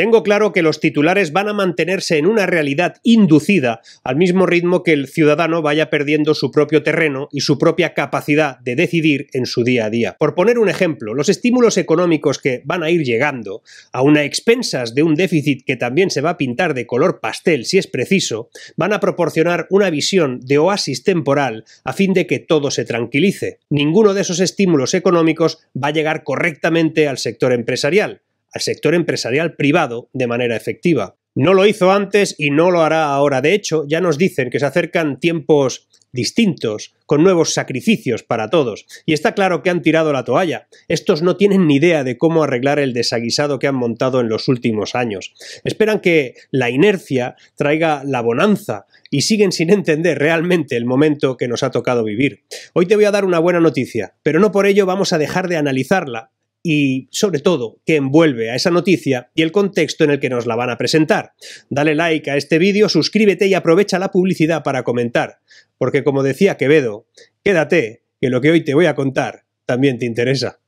Tengo claro que los titulares van a mantenerse en una realidad inducida al mismo ritmo que el ciudadano vaya perdiendo su propio terreno y su propia capacidad de decidir en su día a día. Por poner un ejemplo, los estímulos económicos que van a ir llegando, a una expensas de un déficit que también se va a pintar de color pastel si es preciso, van a proporcionar una visión de oasis temporal a fin de que todo se tranquilice. Ninguno de esos estímulos económicos va a llegar correctamente al sector empresarial al sector empresarial privado de manera efectiva. No lo hizo antes y no lo hará ahora. De hecho, ya nos dicen que se acercan tiempos distintos, con nuevos sacrificios para todos. Y está claro que han tirado la toalla. Estos no tienen ni idea de cómo arreglar el desaguisado que han montado en los últimos años. Esperan que la inercia traiga la bonanza y siguen sin entender realmente el momento que nos ha tocado vivir. Hoy te voy a dar una buena noticia, pero no por ello vamos a dejar de analizarla y, sobre todo, que envuelve a esa noticia y el contexto en el que nos la van a presentar. Dale like a este vídeo, suscríbete y aprovecha la publicidad para comentar, porque como decía Quevedo, quédate, que lo que hoy te voy a contar también te interesa.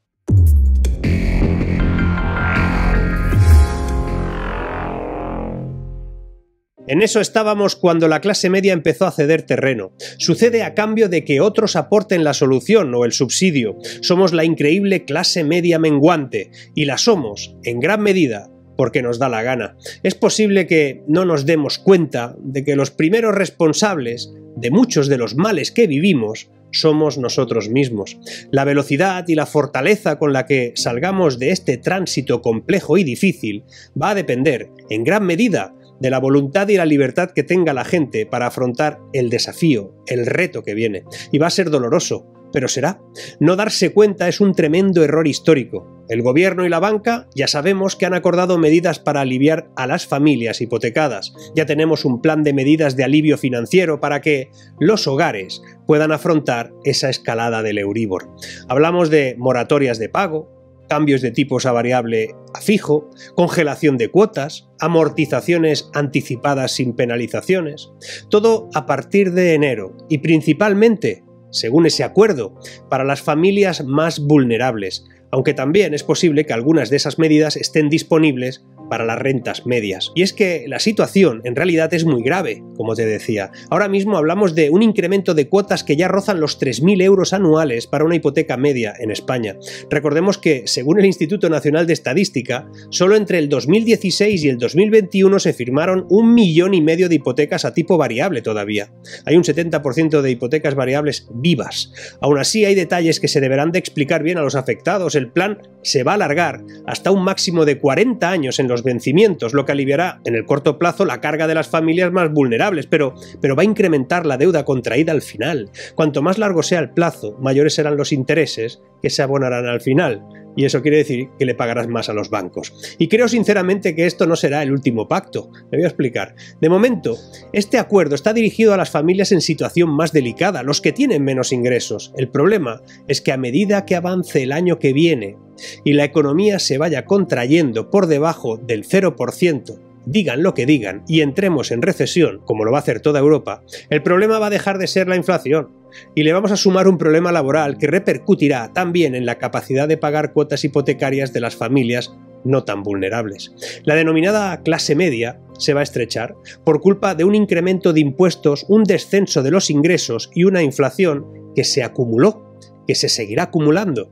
En eso estábamos cuando la clase media empezó a ceder terreno. Sucede a cambio de que otros aporten la solución o el subsidio. Somos la increíble clase media menguante, y la somos, en gran medida, porque nos da la gana. Es posible que no nos demos cuenta de que los primeros responsables de muchos de los males que vivimos somos nosotros mismos. La velocidad y la fortaleza con la que salgamos de este tránsito complejo y difícil va a depender, en gran medida, de la voluntad y la libertad que tenga la gente para afrontar el desafío, el reto que viene. Y va a ser doloroso, pero será. No darse cuenta es un tremendo error histórico. El gobierno y la banca ya sabemos que han acordado medidas para aliviar a las familias hipotecadas. Ya tenemos un plan de medidas de alivio financiero para que los hogares puedan afrontar esa escalada del Euribor. Hablamos de moratorias de pago, cambios de tipos a variable a fijo, congelación de cuotas, amortizaciones anticipadas sin penalizaciones, todo a partir de enero y principalmente, según ese acuerdo, para las familias más vulnerables, aunque también es posible que algunas de esas medidas estén disponibles para las rentas medias. Y es que la situación en realidad es muy grave, como te decía. Ahora mismo hablamos de un incremento de cuotas que ya rozan los 3.000 euros anuales para una hipoteca media en España. Recordemos que, según el Instituto Nacional de Estadística, solo entre el 2016 y el 2021 se firmaron un millón y medio de hipotecas a tipo variable todavía. Hay un 70% de hipotecas variables vivas. Aún así, hay detalles que se deberán de explicar bien a los afectados. El plan se va a alargar hasta un máximo de 40 años en los vencimientos, lo que aliviará en el corto plazo la carga de las familias más vulnerables, pero, pero va a incrementar la deuda contraída al final. Cuanto más largo sea el plazo, mayores serán los intereses que se abonarán al final. Y eso quiere decir que le pagarás más a los bancos. Y creo sinceramente que esto no será el último pacto. Me voy a explicar. De momento, este acuerdo está dirigido a las familias en situación más delicada, los que tienen menos ingresos. El problema es que a medida que avance el año que viene y la economía se vaya contrayendo por debajo del 0%, digan lo que digan y entremos en recesión, como lo va a hacer toda Europa, el problema va a dejar de ser la inflación y le vamos a sumar un problema laboral que repercutirá también en la capacidad de pagar cuotas hipotecarias de las familias no tan vulnerables. La denominada clase media se va a estrechar por culpa de un incremento de impuestos, un descenso de los ingresos y una inflación que se acumuló que se seguirá acumulando.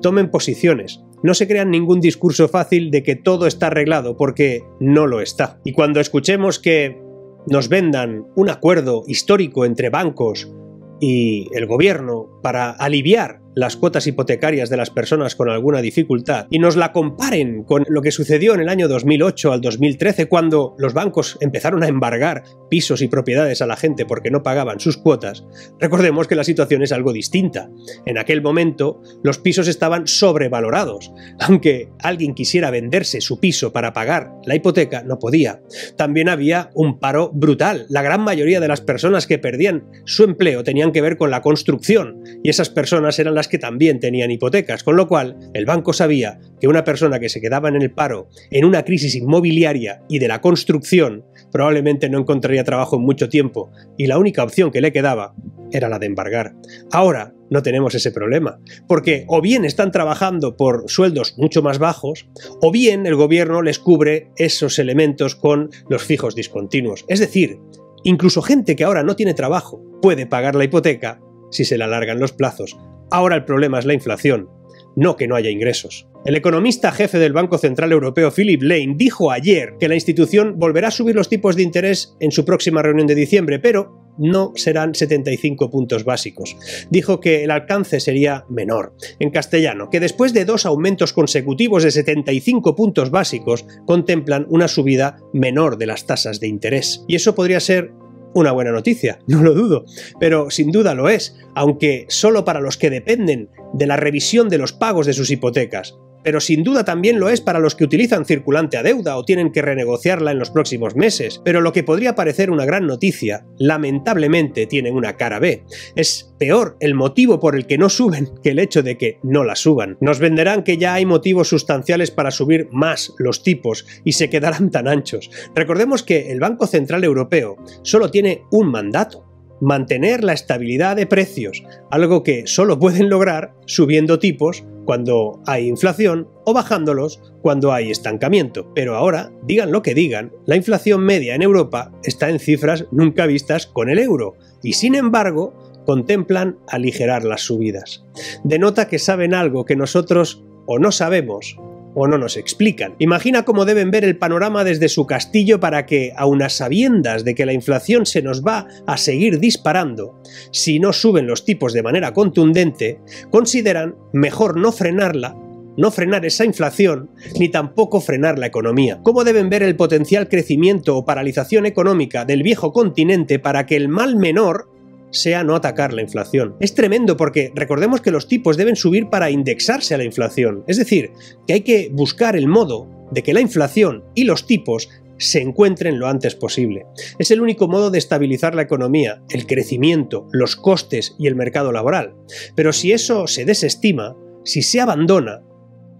Tomen posiciones. No se crean ningún discurso fácil de que todo está arreglado, porque no lo está. Y cuando escuchemos que nos vendan un acuerdo histórico entre bancos y el gobierno para aliviar las cuotas hipotecarias de las personas con alguna dificultad y nos la comparen con lo que sucedió en el año 2008 al 2013 cuando los bancos empezaron a embargar pisos y propiedades a la gente porque no pagaban sus cuotas, recordemos que la situación es algo distinta. En aquel momento los pisos estaban sobrevalorados. Aunque alguien quisiera venderse su piso para pagar la hipoteca, no podía. También había un paro brutal. La gran mayoría de las personas que perdían su empleo tenían que ver con la construcción y esas personas eran las que también tenían hipotecas, con lo cual el banco sabía que una persona que se quedaba en el paro en una crisis inmobiliaria y de la construcción probablemente no encontraría trabajo en mucho tiempo y la única opción que le quedaba era la de embargar. Ahora no tenemos ese problema, porque o bien están trabajando por sueldos mucho más bajos, o bien el gobierno les cubre esos elementos con los fijos discontinuos. Es decir, incluso gente que ahora no tiene trabajo puede pagar la hipoteca si se le alargan los plazos. Ahora el problema es la inflación, no que no haya ingresos. El economista jefe del Banco Central Europeo, Philip Lane, dijo ayer que la institución volverá a subir los tipos de interés en su próxima reunión de diciembre, pero no serán 75 puntos básicos. Dijo que el alcance sería menor. En castellano, que después de dos aumentos consecutivos de 75 puntos básicos, contemplan una subida menor de las tasas de interés. Y eso podría ser una buena noticia, no lo dudo, pero sin duda lo es, aunque solo para los que dependen de la revisión de los pagos de sus hipotecas pero sin duda también lo es para los que utilizan circulante a deuda o tienen que renegociarla en los próximos meses. Pero lo que podría parecer una gran noticia, lamentablemente tiene una cara B. Es peor el motivo por el que no suben que el hecho de que no la suban. Nos venderán que ya hay motivos sustanciales para subir más los tipos y se quedarán tan anchos. Recordemos que el Banco Central Europeo solo tiene un mandato, mantener la estabilidad de precios, algo que solo pueden lograr subiendo tipos cuando hay inflación o bajándolos cuando hay estancamiento. Pero ahora, digan lo que digan, la inflación media en Europa está en cifras nunca vistas con el euro y sin embargo contemplan aligerar las subidas. Denota que saben algo que nosotros o no sabemos o no nos explican. Imagina cómo deben ver el panorama desde su castillo para que, a unas sabiendas de que la inflación se nos va a seguir disparando, si no suben los tipos de manera contundente, consideran mejor no frenarla no frenar esa inflación, ni tampoco frenar la economía. ¿Cómo deben ver el potencial crecimiento o paralización económica del viejo continente para que el mal menor sea no atacar la inflación. Es tremendo porque recordemos que los tipos deben subir para indexarse a la inflación. Es decir, que hay que buscar el modo de que la inflación y los tipos se encuentren lo antes posible. Es el único modo de estabilizar la economía, el crecimiento, los costes y el mercado laboral. Pero si eso se desestima, si se abandona,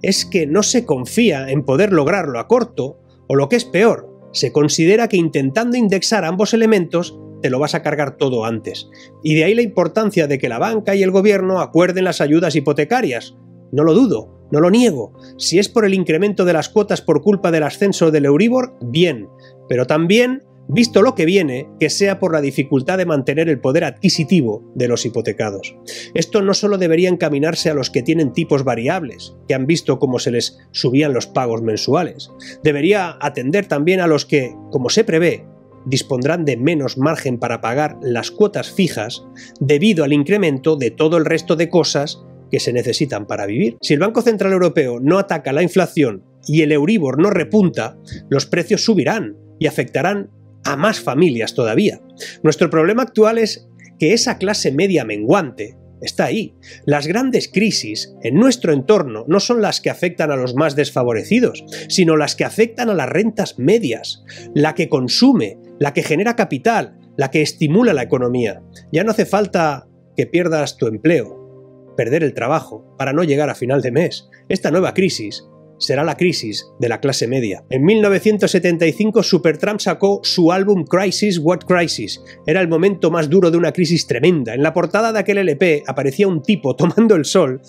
es que no se confía en poder lograrlo a corto, o lo que es peor, se considera que intentando indexar ambos elementos te lo vas a cargar todo antes. Y de ahí la importancia de que la banca y el gobierno acuerden las ayudas hipotecarias. No lo dudo, no lo niego. Si es por el incremento de las cuotas por culpa del ascenso del Euribor, bien. Pero también, visto lo que viene, que sea por la dificultad de mantener el poder adquisitivo de los hipotecados. Esto no solo debería encaminarse a los que tienen tipos variables, que han visto cómo se les subían los pagos mensuales. Debería atender también a los que, como se prevé, dispondrán de menos margen para pagar las cuotas fijas debido al incremento de todo el resto de cosas que se necesitan para vivir. Si el Banco Central Europeo no ataca la inflación y el Euribor no repunta, los precios subirán y afectarán a más familias todavía. Nuestro problema actual es que esa clase media menguante, está ahí. Las grandes crisis en nuestro entorno no son las que afectan a los más desfavorecidos, sino las que afectan a las rentas medias, la que consume, la que genera capital, la que estimula la economía. Ya no hace falta que pierdas tu empleo, perder el trabajo, para no llegar a final de mes. Esta nueva crisis será la crisis de la clase media. En 1975 Supertramp sacó su álbum Crisis What Crisis. Era el momento más duro de una crisis tremenda. En la portada de aquel LP aparecía un tipo tomando el sol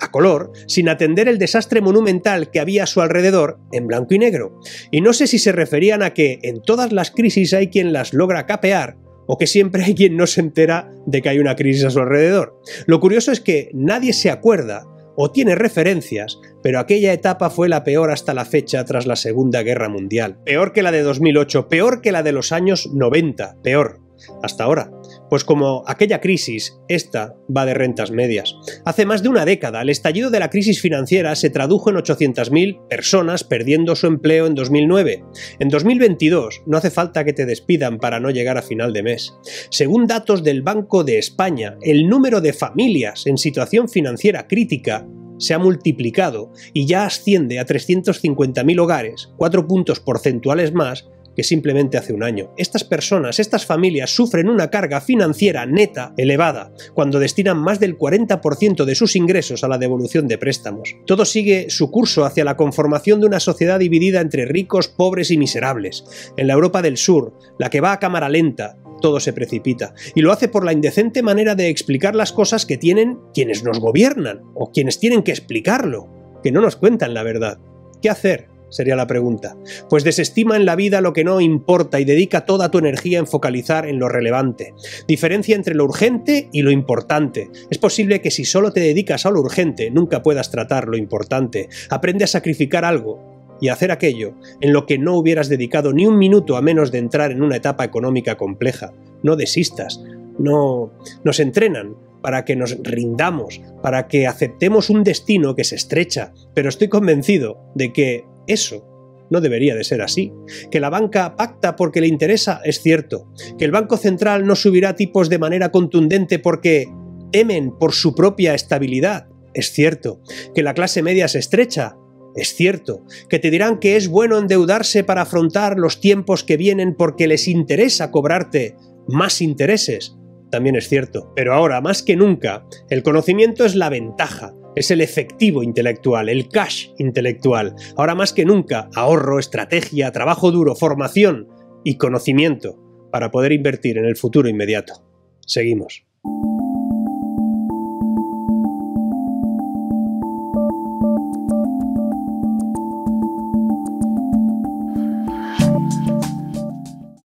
a color, sin atender el desastre monumental que había a su alrededor en blanco y negro. Y no sé si se referían a que en todas las crisis hay quien las logra capear o que siempre hay quien no se entera de que hay una crisis a su alrededor. Lo curioso es que nadie se acuerda o tiene referencias, pero aquella etapa fue la peor hasta la fecha tras la Segunda Guerra Mundial. Peor que la de 2008, peor que la de los años 90, peor, hasta ahora. Pues como aquella crisis, esta va de rentas medias. Hace más de una década, el estallido de la crisis financiera se tradujo en 800.000 personas perdiendo su empleo en 2009. En 2022 no hace falta que te despidan para no llegar a final de mes. Según datos del Banco de España, el número de familias en situación financiera crítica se ha multiplicado y ya asciende a 350.000 hogares, cuatro puntos porcentuales más que simplemente hace un año. Estas personas, estas familias sufren una carga financiera neta elevada cuando destinan más del 40% de sus ingresos a la devolución de préstamos. Todo sigue su curso hacia la conformación de una sociedad dividida entre ricos, pobres y miserables. En la Europa del Sur, la que va a cámara lenta, todo se precipita. Y lo hace por la indecente manera de explicar las cosas que tienen quienes nos gobiernan, o quienes tienen que explicarlo, que no nos cuentan la verdad. ¿Qué hacer? Sería la pregunta. Pues desestima en la vida lo que no importa y dedica toda tu energía en focalizar en lo relevante. Diferencia entre lo urgente y lo importante. Es posible que si solo te dedicas a lo urgente, nunca puedas tratar lo importante. Aprende a sacrificar algo y hacer aquello en lo que no hubieras dedicado ni un minuto a menos de entrar en una etapa económica compleja. No desistas. No nos entrenan para que nos rindamos, para que aceptemos un destino que se estrecha, pero estoy convencido de que eso no debería de ser así. Que la banca pacta porque le interesa es cierto. Que el Banco Central no subirá tipos de manera contundente porque temen por su propia estabilidad es cierto. Que la clase media se estrecha es cierto. Que te dirán que es bueno endeudarse para afrontar los tiempos que vienen porque les interesa cobrarte más intereses también es cierto. Pero ahora, más que nunca, el conocimiento es la ventaja, es el efectivo intelectual, el cash intelectual. Ahora más que nunca, ahorro, estrategia, trabajo duro, formación y conocimiento para poder invertir en el futuro inmediato. Seguimos.